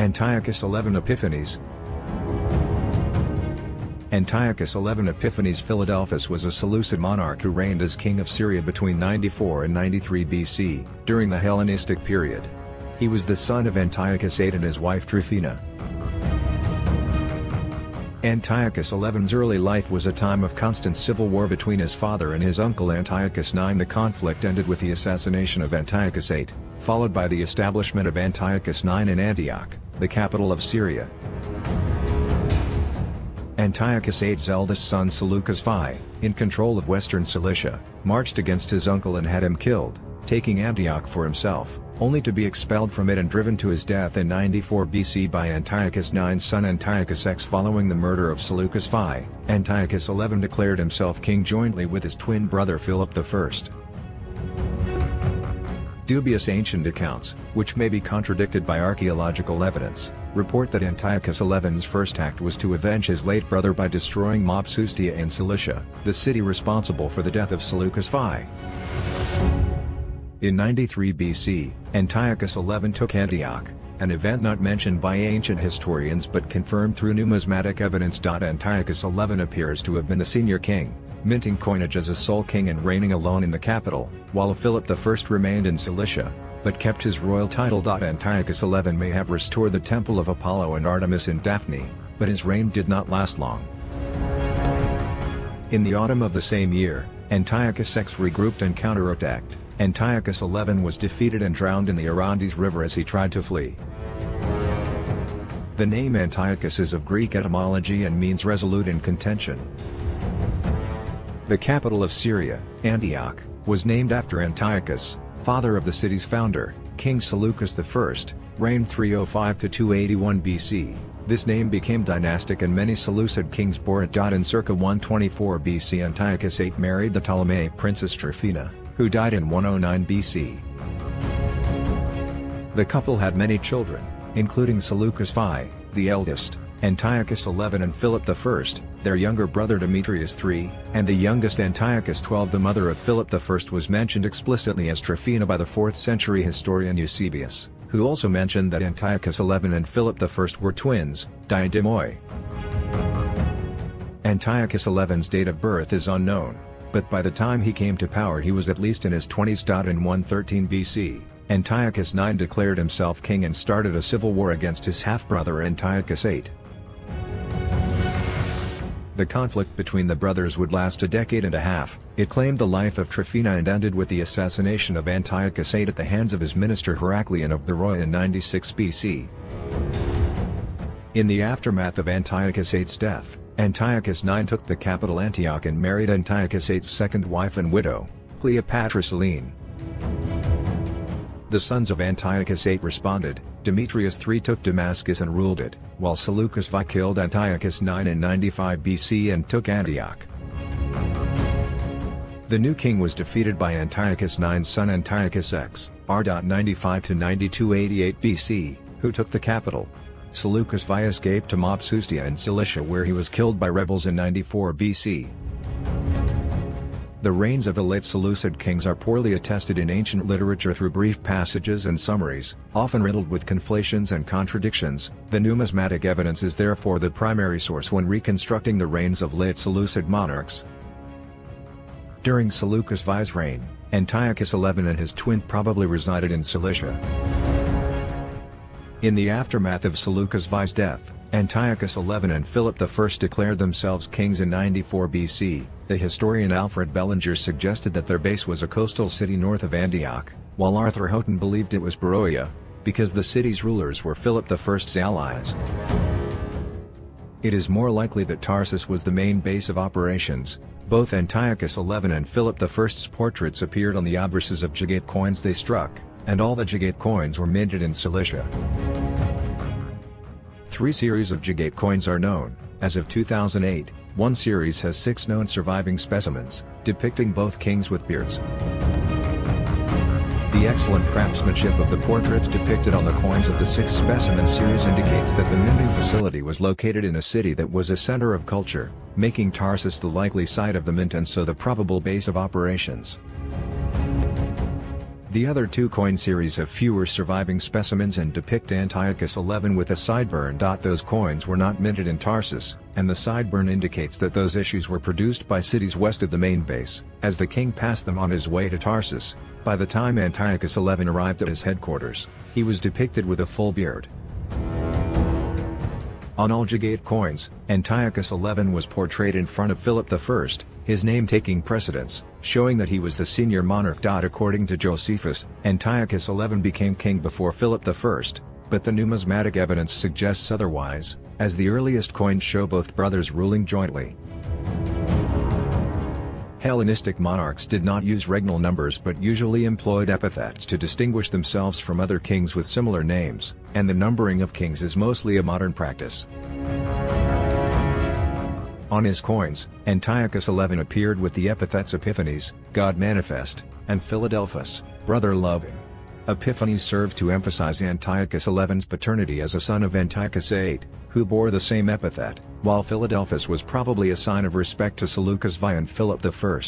Antiochus XI Epiphanes Antiochus XI Epiphanes Philadelphus was a Seleucid monarch who reigned as king of Syria between 94 and 93 BC, during the Hellenistic period. He was the son of Antiochus VIII and his wife Tryphaena. Antiochus XI's early life was a time of constant civil war between his father and his uncle Antiochus IX. The conflict ended with the assassination of Antiochus VIII, followed by the establishment of Antiochus IX in Antioch, the capital of Syria. Antiochus VIII's eldest son Seleucus V, in control of western Cilicia, marched against his uncle and had him killed, taking Antioch for himself, only to be expelled from it and driven to his death in 94 BC by Antiochus IX's son Antiochus X following the murder of Seleucus V, Antiochus XI declared himself king jointly with his twin brother Philip I. Dubious ancient accounts, which may be contradicted by archaeological evidence, report that Antiochus XI's first act was to avenge his late brother by destroying Mopsuestia in Cilicia, the city responsible for the death of Seleucus I. In 93 BC, Antiochus XI took Antioch, an event not mentioned by ancient historians but confirmed through numismatic evidence. Antiochus XI appears to have been the senior king, minting coinage as a sole king and reigning alone in the capital, while Philip I remained in Cilicia, but kept his royal title. Antiochus XI may have restored the temple of Apollo and Artemis in Daphne, but his reign did not last long. In the autumn of the same year, Antiochus X regrouped and counterattacked. Antiochus XI was defeated and drowned in the Orontes River as he tried to flee. The name Antiochus is of Greek etymology and means resolute in contention. The capital of Syria, Antioch, was named after Antiochus, father of the city's founder, King Seleucus I, reigned 305-281 BC. This name became dynastic and many Seleucid kings bore it. In circa 124 BC Antiochus VIII married the Ptolemaic princess Tryphaena, who died in 109 BC. The couple had many children, including Seleucus I, the eldest, Antiochus XI and Philip I, their younger brother Demetrius III, and the youngest Antiochus XII. The mother of Philip I was mentioned explicitly as Tryphaena by the 4th century historian Eusebius, who also mentioned that Antiochus XI and Philip I were twins, didymoi. Antiochus XI's date of birth is unknown, but by the time he came to power he was at least in his 20s. In 113 BC, Antiochus IX declared himself king and started a civil war against his half-brother Antiochus VIII. The conflict between the brothers would last a decade and a half, it claimed the life of Tryphaena and ended with the assassination of Antiochus VIII at the hands of his minister Heracleon of Beroea in 96 BC. In the aftermath of Antiochus VIII's death, Antiochus IX took the capital Antioch and married Antiochus VIII's second wife and widow, Cleopatra Selene. The sons of Antiochus VIII responded, Demetrius III took Damascus and ruled it, while Seleucus V killed Antiochus IX in 95 BC and took Antioch. The new king was defeated by Antiochus IX's son Antiochus X, R. 95 to 9288 BC, who took the capital. Seleucus V escaped to Mopsuestia in Cilicia where he was killed by rebels in 94 BC. The reigns of the late Seleucid kings are poorly attested in ancient literature through brief passages and summaries, often riddled with conflations and contradictions. The numismatic evidence is therefore the primary source when reconstructing the reigns of late Seleucid monarchs. During Seleucus I's reign, Antiochus XI and his twin probably resided in Cilicia. In the aftermath of Seleucus I's death, Antiochus XI and Philip I declared themselves kings in 94 BC, the historian Alfred Bellinger suggested that their base was a coastal city north of Antioch, while Arthur Houghton believed it was Beroea, because the city's rulers were Philip I's allies. It is more likely that Tarsus was the main base of operations. Both Antiochus XI and Philip I's portraits appeared on the obverses of Jugate coins they struck, and all the Jugate coins were minted in Cilicia. Three series of Jugate coins are known, as of 2008, one series has six known surviving specimens, depicting both kings with beards. The excellent craftsmanship of the portraits depicted on the coins of the six specimen series indicates that the minting facility was located in a city that was a center of culture, making Tarsus the likely site of the mint and so the probable base of operations. The other two coin series have fewer surviving specimens and depict Antiochus XI with a sideburn. Those coins were not minted in Tarsus, and the sideburn indicates that those issues were produced by cities west of the main base, as the king passed them on his way to Tarsus. By the time Antiochus XI arrived at his headquarters, he was depicted with a full beard. On all Jugate coins, Antiochus XI was portrayed in front of Philip I, his name taking precedence, showing that he was the senior monarch. According to Josephus, Antiochus XI became king before Philip I, but the numismatic evidence suggests otherwise, as the earliest coins show both brothers ruling jointly. Hellenistic monarchs did not use regnal numbers but usually employed epithets to distinguish themselves from other kings with similar names, and the numbering of kings is mostly a modern practice. On his coins, Antiochus XI appeared with the epithets Epiphanes, God manifest, and Philadelphus, brother loving. Epiphanes served to emphasize Antiochus XI's paternity as a son of Antiochus VIII, who bore the same epithet, while Philadelphus was probably a sign of respect to Seleucus VI and Philip I.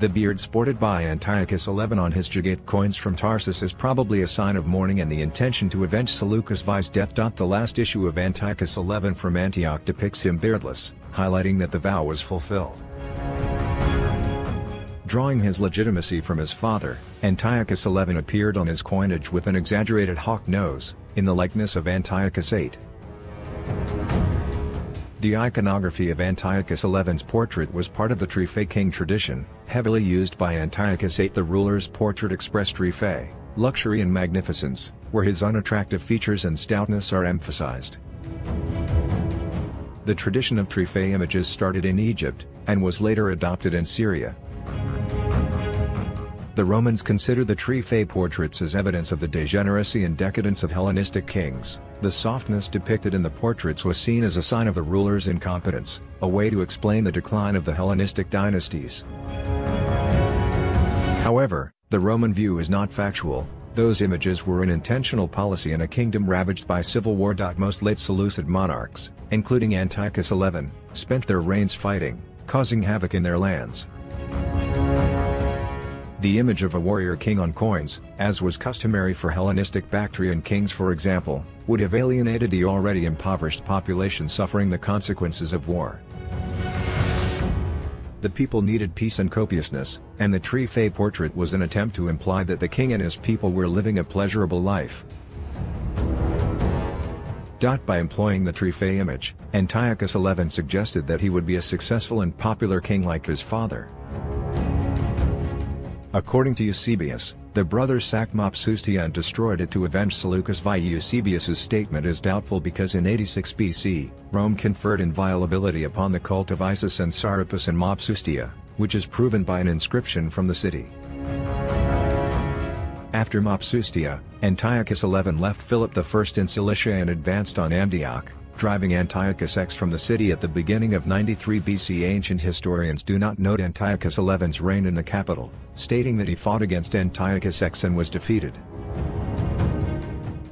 The beard sported by Antiochus XI on his Jugate coins from Tarsus is probably a sign of mourning and the intention to avenge Seleucus V's death. The last issue of Antiochus XI from Antioch depicts him beardless, highlighting that the vow was fulfilled. Drawing his legitimacy from his father, Antiochus XI appeared on his coinage with an exaggerated hawk nose, in the likeness of Antiochus VIII. The iconography of Antiochus XI's portrait was part of the Tryphé king tradition, heavily used by Antiochus VIII. The ruler's portrait expressed Tryphé, luxury and magnificence, where his unattractive features and stoutness are emphasized. The tradition of Tryphé images started in Egypt, and was later adopted in Syria, the Romans considered the Tryphé portraits as evidence of the degeneracy and decadence of Hellenistic kings. The softness depicted in the portraits was seen as a sign of the ruler's incompetence, a way to explain the decline of the Hellenistic dynasties. However, the Roman view is not factual, those images were an intentional policy in a kingdom ravaged by civil war. Most late Seleucid monarchs, including Antiochus XI, spent their reigns fighting, causing havoc in their lands. The image of a warrior king on coins, as was customary for Hellenistic Bactrian kings for example, would have alienated the already impoverished population suffering the consequences of war. The people needed peace and copiousness, and the Tryphé portrait was an attempt to imply that the king and his people were living a pleasurable life. By employing the Tryphé image, Antiochus XI suggested that he would be a successful and popular king like his father. According to Eusebius, the brothers sacked Mopsuestia and destroyed it to avenge Seleucus VI. Eusebius's statement is doubtful because in 86 BC, Rome conferred inviolability upon the cult of Isis and Sarapis in Mopsuestia, which is proven by an inscription from the city. After Mopsuestia, Antiochus XI left Philip I in Cilicia and advanced on Antioch, driving Antiochus X from the city at the beginning of 93 BC. Ancient historians do not note Antiochus XI's reign in the capital, stating that he fought against Antiochus X and was defeated.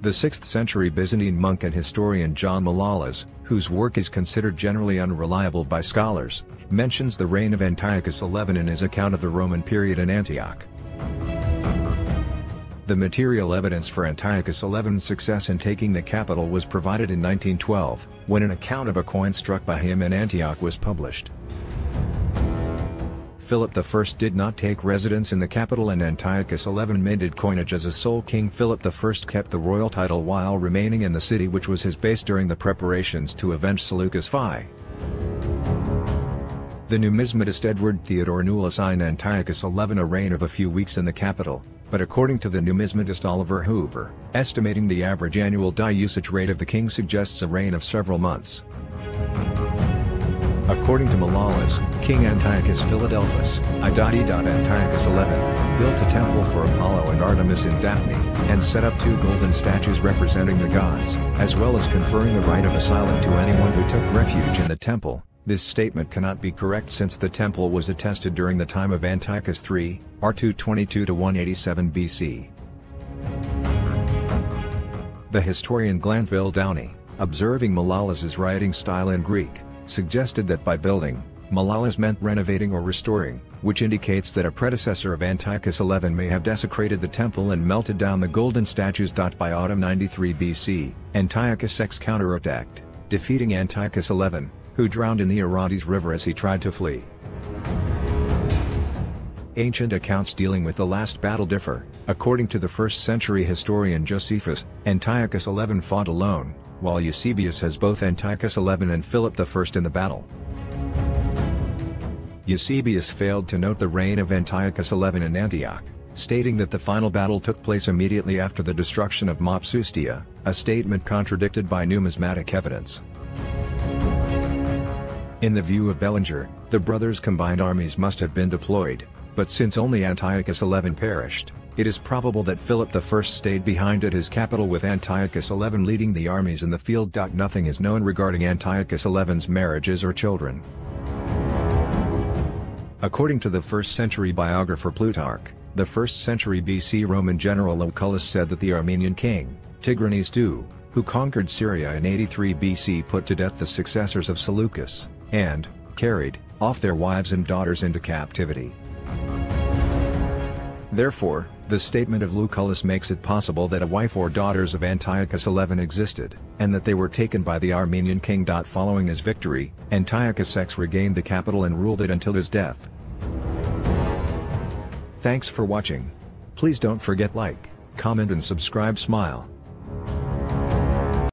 The 6th century Byzantine monk and historian John Malalas, whose work is considered generally unreliable by scholars, mentions the reign of Antiochus XI in his account of the Roman period in Antioch. The material evidence for Antiochus XI's success in taking the capital was provided in 1912, when an account of a coin struck by him in Antioch was published. Philip I did not take residence in the capital and Antiochus XI minted coinage as a sole king. Philip I kept the royal title while remaining in the city which was his base during the preparations to avenge Seleucus V. The numismatist Edward Theodore Newell assigned Antiochus XI a reign of a few weeks in the capital, but according to the numismatist Oliver Hoover, estimating the average annual die usage rate of the king suggests a reign of several months. According to Malalas, King Antiochus Philadelphus. Antiochus XI, built a temple for Apollo and Artemis in Daphne, and set up two golden statues representing the gods, as well as conferring the right of asylum to anyone who took refuge in the temple, this statement cannot be correct since the temple was attested during the time of Antiochus III, R222-187 BC. The historian Glanville Downey, observing Malalas's writing style in Greek, suggested that by building, Malalas meant renovating or restoring, which indicates that a predecessor of Antiochus XI may have desecrated the temple and melted down the golden statues. By autumn 93 BC, Antiochus X counterattacked, defeating Antiochus XI, who drowned in the Orontes River as he tried to flee. Ancient accounts dealing with the last battle differ. According to the 1st century historian Josephus, Antiochus XI fought alone, while Eusebius has both Antiochus XI and Philip I in the battle. Eusebius failed to note the reign of Antiochus XI in Antioch, stating that the final battle took place immediately after the destruction of Mopsuestia, a statement contradicted by numismatic evidence. In the view of Bellinger, the brothers' combined armies must have been deployed, but since only Antiochus XI perished, it is probable that Philip I stayed behind at his capital with Antiochus XI leading the armies in the field. Nothing is known regarding Antiochus XI's marriages or children. According to the 1st century biographer Plutarch, the 1st century BC Roman general Lucullus said that the Armenian king, Tigranes II, who conquered Syria in 83 BC put to death the successors of Seleucus, and, carried, off their wives and daughters into captivity. Therefore, the statement of Lucullus makes it possible that a wife or daughters of Antiochus XI existed, and that they were taken by the Armenian king. Following his victory, Antiochus X regained the capital and ruled it until his death. Thanks for watching. Please don't forget like, comment and subscribe smile.